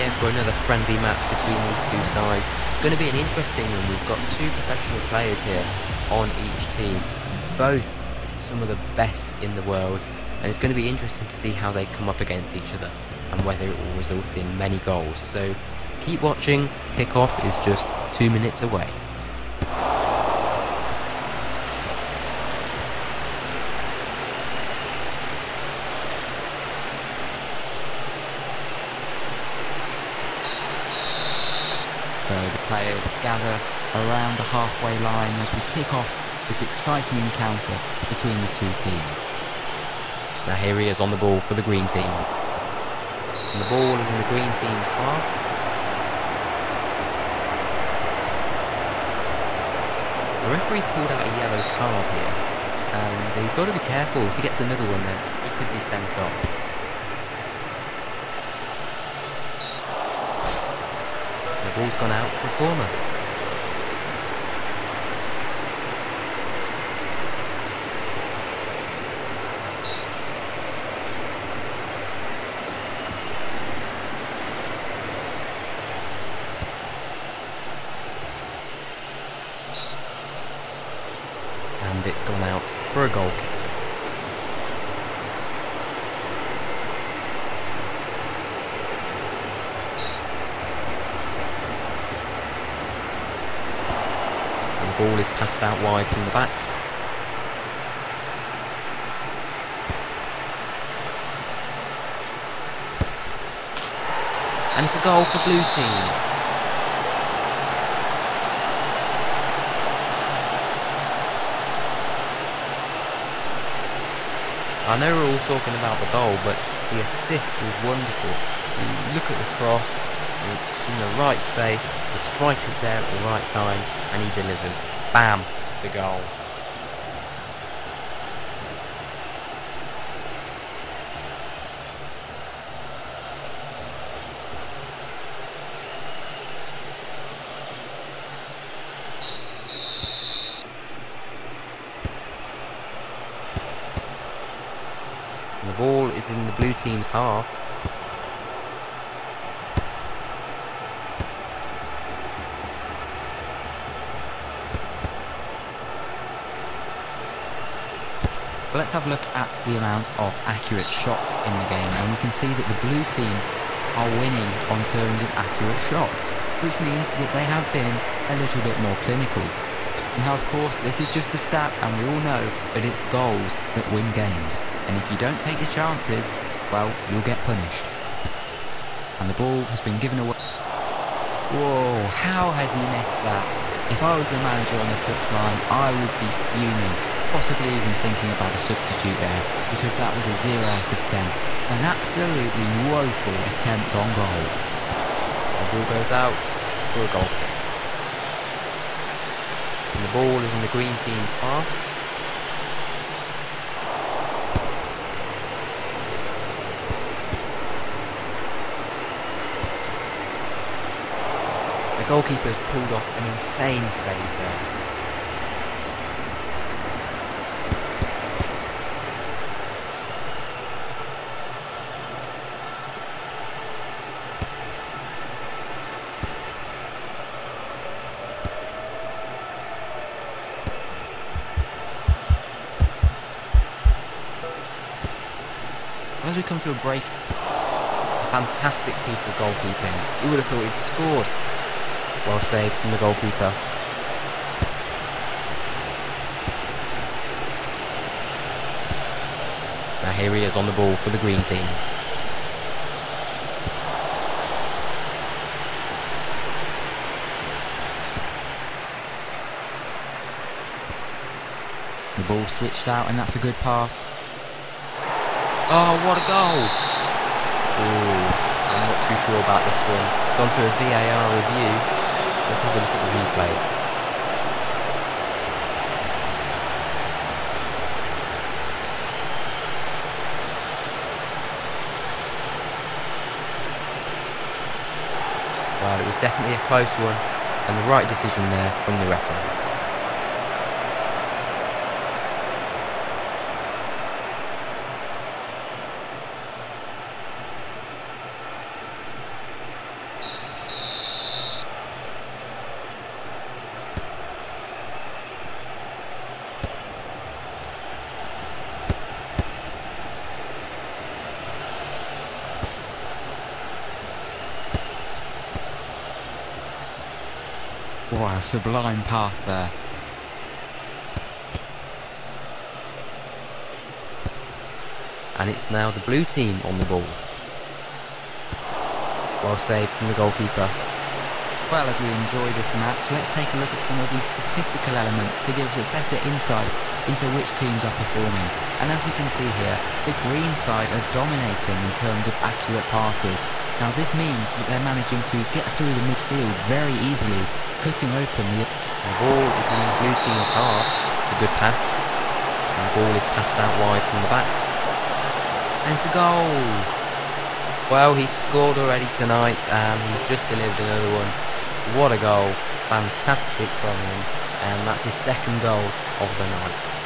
here for another friendly match between these two sides. It's going to be an interesting one. We've got two professional players here on each team, both some of the best in the world, and it's going to be interesting to see how they come up against each other and whether it will result in many goals. So keep watching. Kickoff is just two minutes away. So the players gather around the halfway line as we kick off this exciting encounter between the two teams. Now here he is on the ball for the green team. And the ball is in the green team's half. The referee's pulled out a yellow card here. And he's got to be careful. If he gets another one then he could be sent off. Ball's gone out for a corner. And it's gone out for a goal kick. Ball is passed out wide from the back. And it's a goal for blue team. I know we're all talking about the goal, but the assist was wonderful. Look at the cross, it's in the right space, the striker's there at the right time, and he delivers. Bam! It's a goal. The ball is in the blue team's half. But let's have a look at the amount of accurate shots in the game and we can see that the blue team are winning on terms of accurate shots, which means that they have been a little bit more clinical. Now of course this is just a stat and we all know that it's goals that win games. And if you don't take your chances, well, you'll get punished. And the ball has been given away. Whoa, how has he missed that? If I was the manager on the touchline, I would be fuming, possibly even thinking about a substitute there, because that was a 0 out of 10. An absolutely woeful attempt on goal. The ball goes out for a goal. And the ball is in the green team's half. The goalkeeper has pulled off an insane save there. As we come to a break, it's a fantastic piece of goalkeeping. You would have thought he'd scored. Well saved from the goalkeeper. Now here he is on the ball for the green team. The ball switched out and that's a good pass. Oh, what a goal! Ooh, I'm not too sure about this one. It's gone to a VAR review. Let's have a look at the replay. Well, it was definitely a close one, and the right decision there from the referee. A sublime pass there. And it's now the blue team on the ball. Well saved from the goalkeeper. Well, as we enjoy this match, let's take a look at some of these statistical elements to give us a better insight into which teams are performing. And as we can see here, the green side are dominating in terms of accurate passes. Now this means that they're managing to get through the midfield very easily, cutting open the... The ball is in the blue team's half. It's a good pass. And the ball is passed out wide from the back. And it's a goal! Well, he's scored already tonight and he's just delivered another one. What a goal. Fantastic from him. And that's his second goal of the night.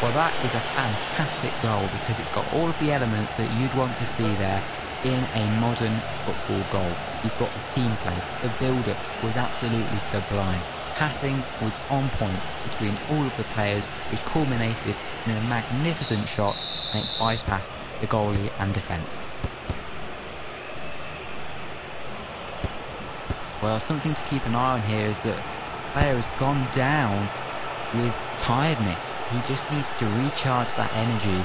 Well, that is a fantastic goal because it's got all of the elements that you'd want to see there in a modern football goal. You've got the team play, the build-up was absolutely sublime. Passing was on point between all of the players, which culminated in a magnificent shot and it bypassed the goalie and defence. Well, something to keep an eye on here is that the player has gone down with tiredness. He just needs to recharge that energy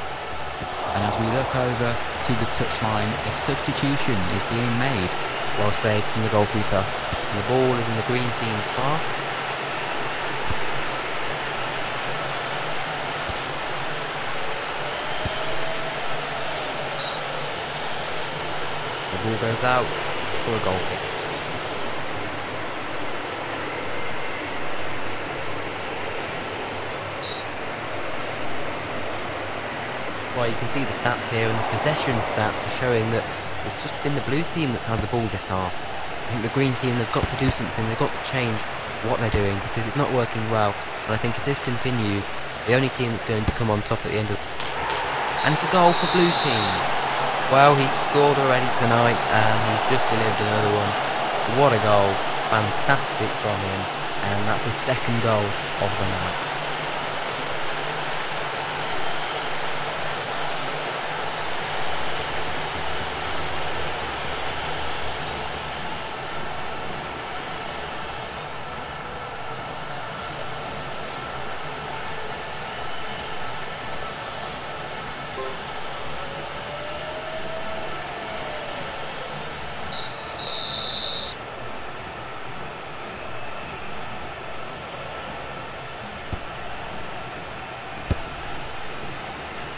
and as we look over to the touchline, a substitution is being made. Well saved from the goalkeeper. And the ball is in the green team's half. The ball goes out for a goal kick. Well, you can see the stats here, and the possession stats are showing that it's just been the blue team that's had the ball this half. I think the green team, they've got to do something, they've got to change what they're doing, because it's not working well. And I think if this continues, the only team that's going to come on top at the end of... And it's a goal for blue team. Well, he's scored already tonight, and he's just delivered another one. What a goal. Fantastic from him. And that's his second goal of the night.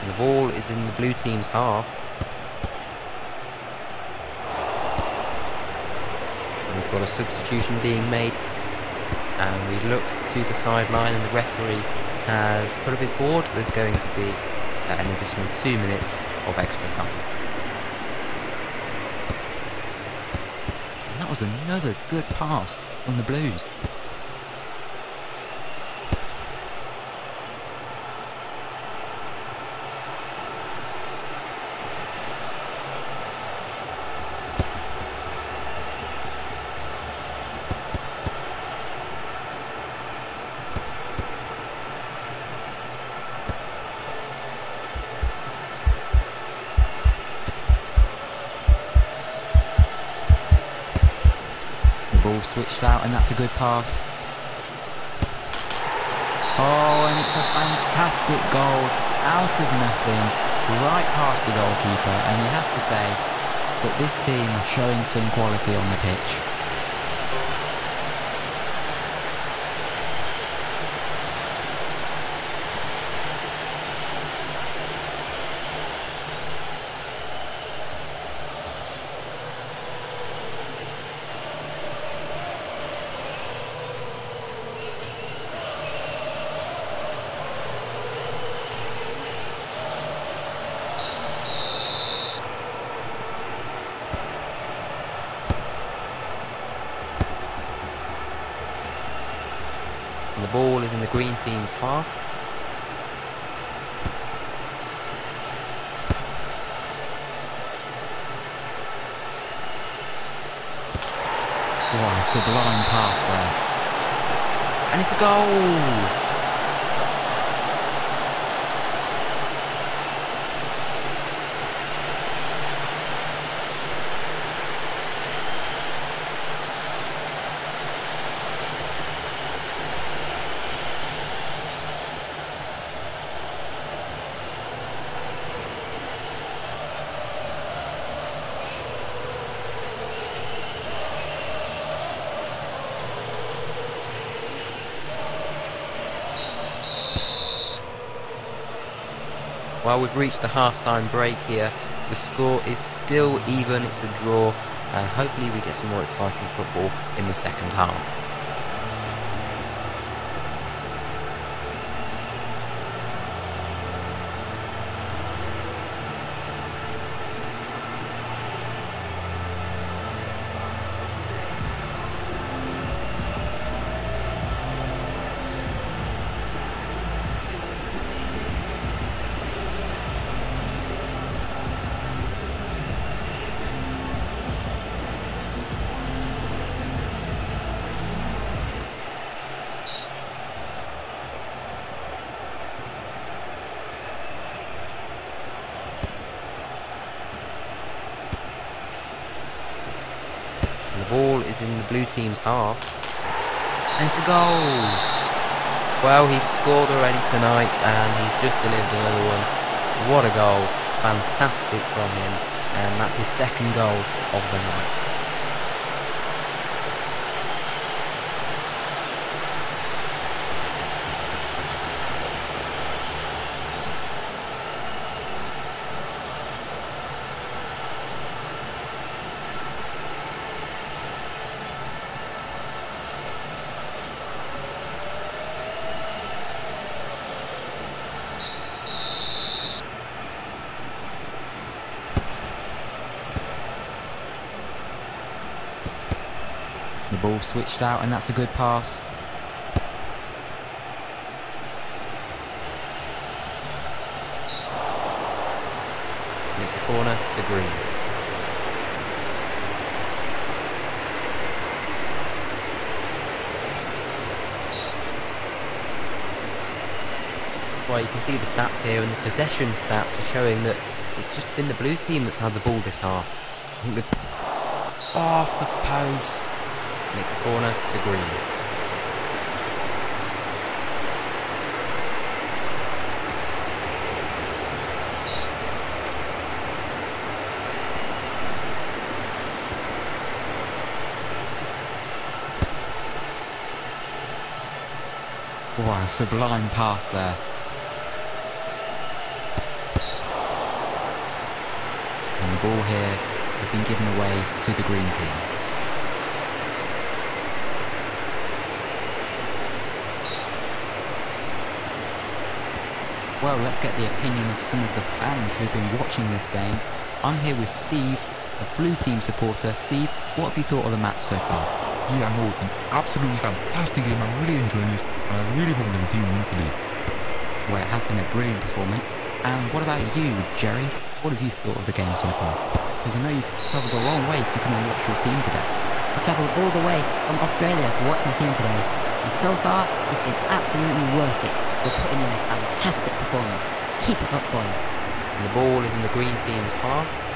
The ball is in the blue team's half. We've got a substitution being made. And we look to the sideline and the referee has put up his board. There's going to be uh, an additional two minutes of extra time. And that was another good pass from the Blues. Ball switched out and that's a good pass. Oh, and it's a fantastic goal out of nothing, right past the goalkeeper, and you have to say that this team are showing some quality on the pitch. The ball is in the green team's half. What a sublime pass there. And it's a goal! Well, we've reached the half-time break here. The score is still even. It's a draw, and hopefully we get some more exciting football in the second half. Ball is in the blue team's half. And it's a goal. Well, he's scored already tonight and he's just delivered another one. What a goal. Fantastic from him. And that's his second goal of the night. The ball switched out, and that's a good pass. It's a corner to Green. Well, you can see the stats here, and the possession stats are showing that it's just been the blue team that's had the ball this half. I think the off the post, and it's a corner to Green. Wow, sublime pass there. And the ball here has been given away to the green team. Well, let's get the opinion of some of the fans who've been watching this game. I'm here with Steve, a blue team supporter. Steve, what have you thought of the match so far? Yeah, no, it's an absolutely fantastic game. I'm really enjoying it, and I really hope the team wins today. Well, it has been a brilliant performance. And what about you, Jerry? What have you thought of the game so far? Because I know you've travelled a long way to come and watch your team today. I've travelled all the way from Australia to watch my team today, so far it's been absolutely worth it. We're putting in a fantastic performance. Keep it up, boys. And the ball is in the green team's half.